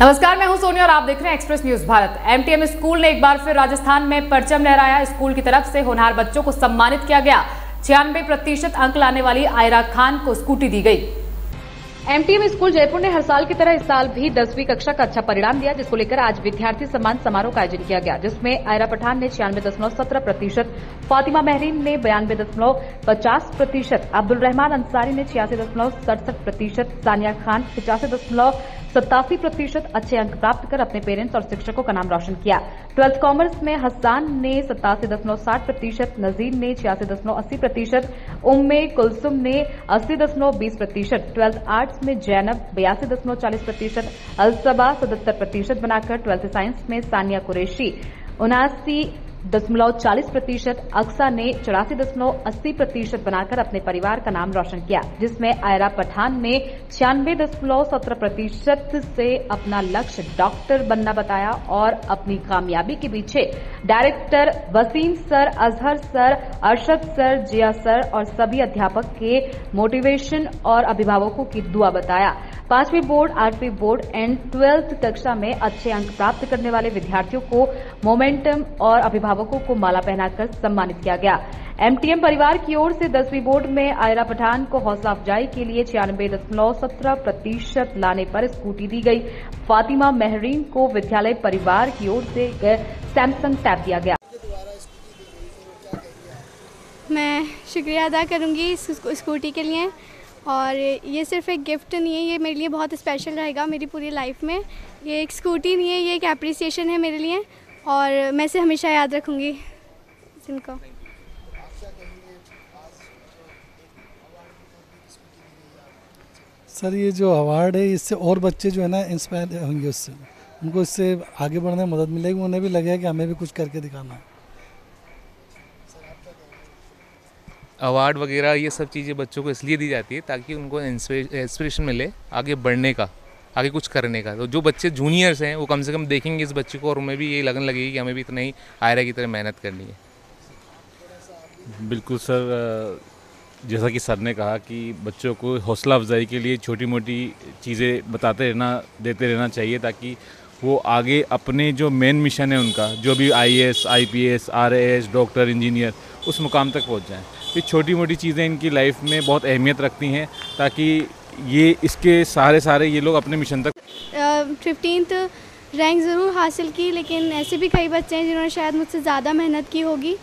नमस्कार, मैं हूँ सोनी और आप देख रहे हैं express news Bharat. MTM school ने एक बार फिर राजस्थान में परचम लहराया। स्कूल की तरफ़ से होनहार बच्चों को सम्मानित किया गया। छियानवे प्रतिशत अंक लाने वाली आयरा खान को स्कूटी दी गई। एमटीएम स्कूल जयपुर ने हर साल की तरह इस साल भी दसवीं कक्षा का अच्छा परिणाम दिया, जिसको लेकर आज विद्यार्थी सम्मान समारोह का आयोजन किया गया, जिसमें आयरा पठान ने छियानवे दशमलव सत्रह प्रतिशत, फातिमा महरीन ने बयानवे दशमलव पचास प्रतिशत, अब्दुल रहमान अंसारी ने छियासी दशमलव सड़सठ प्रतिशत, सानिया खान पिचासी दशमलव सत्तासी प्रतिशत अच्छे अंक प्राप्त कर अपने पेरेंट्स और शिक्षकों का नाम रोशन किया। ट्वेल्थ कॉमर्स में हसान ने सत्तासी दशमलव साठ प्रतिशत, नजीर ने छियासी दशमलव अस्सी प्रतिशत उम्मे कुलसुम ने अस्सी दशमलव बीस प्रतिशत, ट्वेल्थ आर्ट्स में जैनब बयासी दशमलव चालीस प्रतिशत, अलसबा सतहत्तर प्रतिशत बनाकर ट्वेल्थ साइंस में सानिया कुरेशी, उनासी दशमलव चालीस प्रतिशत, अक्सा ने चौरासी दशमलव अस्सी प्रतिशत बनाकर अपने परिवार का नाम रोशन किया, जिसमें आयरा पठान ने छियानवे दशमलव सत्रह प्रतिशत से अपना लक्ष्य डॉक्टर बनना बताया और अपनी कामयाबी के पीछे director Waseem sir, Azhar sir, Arshad sir, Ziya sir और सभी अध्यापक के मोटिवेशन और अभिभावकों की दुआ बताया। पांचवी बोर्ड, आठवीं बोर्ड एंड ट्वेल्थ कक्षा में अच्छे अंक प्राप्त करने वाले विद्यार्थियों को मोमेंटम और अभिभावकों को माला पहनाकर सम्मानित किया गया। एमटीएम परिवार की ओर से दसवीं बोर्ड में आयरा पठान को हौसला अफजाई के लिए छियानबे दशमलव सत्रह प्रतिशत लाने पर स्कूटी दी गई। फातिमा मेहरीन को विद्यालय परिवार की ओर से सैमसंग टैब दिया गया। मैं शुक्रिया अदा करूँगी स्कूटी के लिए। और ये सिर्फ़ एक गिफ्ट नहीं है, ये मेरे लिए बहुत स्पेशल रहेगा मेरी पूरी लाइफ में। ये एक स्कूटी नहीं है, ये एक अप्रिसिएशन है मेरे लिए। और मैं इसे हमेशा याद रखूँगी जिनको। सर ये जो अवार्ड है इससे और बच्चे जो है ना इंस्पायर होंगे उससे। उनको इससे आगे बढ़ने में मदद मिलेगी। उन्हें भी लगेगा कि हमें भी कुछ करके दिखाना है। अवार्ड वगैरह ये सब चीज़ें बच्चों को इसलिए दी जाती है ताकि उनको इंस्पिरेशन मिले आगे बढ़ने का। आगे कुछ करने का। तो जो बच्चे जूनियर्स हैं, वो कम से कम देखेंगे इस बच्चे को और उन्हें भी ये लगन लगेगी कि हमें भी इतना ही आयरा की तरह मेहनत करनी है। बिल्कुल सर जैसा कि सर ने कहा कि बच्चों को हौसला अफजाई के लिए छोटी मोटी चीज़ें बताते रहना, देते रहना चाहिए ताकि वो आगे अपने जो मेन मिशन है उनका, जो भी I S I P S R S doctor engineer उस मुकाम तक पहुँच जाएँ। ये छोटी मोटी चीज़ें इनकी लाइफ में बहुत अहमियत रखती हैं ताकि ये इसके सारे सारे ये लोग अपने मिशन तक फिफ्टीनथ रैंक ज़रूर हासिल की, लेकिन ऐसे भी कई बच्चे हैं जिन्होंने शायद मुझसे ज़्यादा मेहनत की होगी।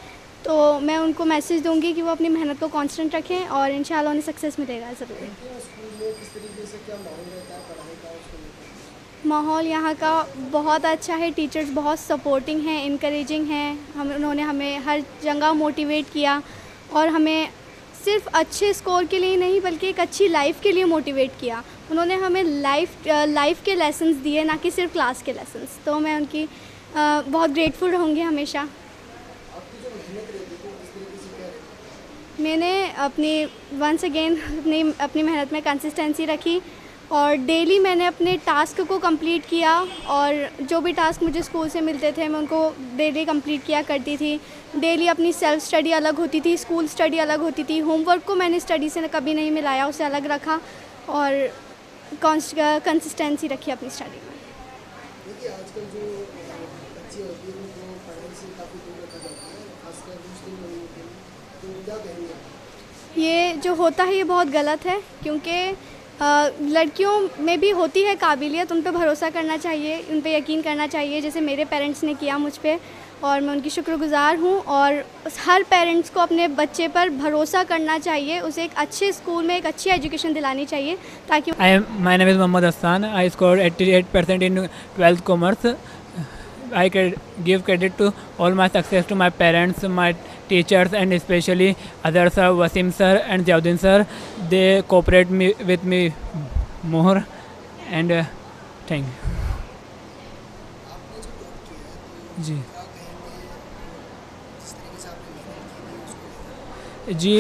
तो मैं उनको मैसेज दूँगी कि वो अपनी मेहनत को कांस्टेंट रखें और इन उन्हें सक्सेस मिलेगा ज़रूर। माहौल यहाँ का बहुत अच्छा है टीचर्स बहुत सपोर्टिंग हैं इनक्रेजिंग हैं। हम, उन्होंने हमें हर जगह मोटिवेट किया और हमें सिर्फ़ अच्छे स्कोर के लिए ही नहीं, बल्कि एक अच्छी लाइफ के लिए मोटिवेट किया। उन्होंने हमें लाइफ लाइफ के लेसन्स दिए, ना कि सिर्फ़ क्लास के लेसन्स तो मैं उनकी बहुत ग्रेटफुल रहूँगी हमेशा। मैंने अपनी वंस अगेन अपनी अपनी मेहनत में कंसिस्टेंसी रखी। और डेली मैंने अपने टास्क को कंप्लीट किया और जो भी टास्क मुझे स्कूल से मिलते थे मैं उनको डेली कंप्लीट किया करती थी। डेली अपनी सेल्फ स्टडी अलग होती थी स्कूल स्टडी अलग होती थी। होमवर्क को मैंने स्टडी से कभी नहीं मिलाया उसे अलग रखा और कंसिस्टेंसी रखी अपनी स्टडी में। ये जो होता है ये बहुत गलत है क्योंकि लड़कियों में भी होती है काबिलियत, उन पर भरोसा करना चाहिए, उन पर यकीन करना चाहिए, जैसे मेरे पेरेंट्स ने किया मुझ पर और मैं उनकी शुक्रगुजार हूँ, और हर पेरेंट्स को अपने बच्चे पर भरोसा करना चाहिए, उसे एक अच्छे स्कूल में एक अच्छी एजुकेशन दिलानी चाहिए, ताकि I my name is Mohammad Hasan I score eighty eight percent in twelfth commerce I give credit to all my success to my parents my teachers and especially others sir Wasim sir and Jauddin sir they cooperate me with me more and uh, thank जी। जी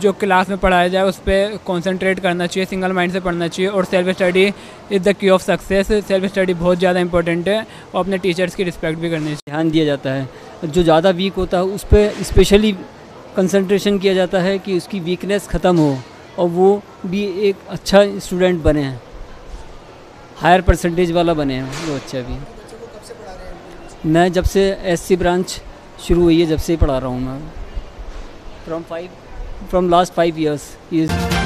जो class में पढ़ाया जाए उस पर concentrate करना चाहिए सिंगल माइंड से पढ़ना चाहिए और self study is the key of success self study बहुत ज़्यादा इंपॉर्टेंट है और अपने टीचर्स की रिस्पेक्ट भी करनी चाहिए। ध्यान दिया जाता है। जो ज़्यादा वीक होता है, उस पर स्पेशली कंसंट्रेशन किया जाता है कि उसकी वीकनेस ख़त्म हो और वो भी एक अच्छा स्टूडेंट बने हैं। हायर परसेंटेज वाला बने हैं वो अच्छा भी मैं जब से एससी ब्रांच शुरू हुई है, जब से ही पढ़ा रहा हूँ मैं। From five from last five years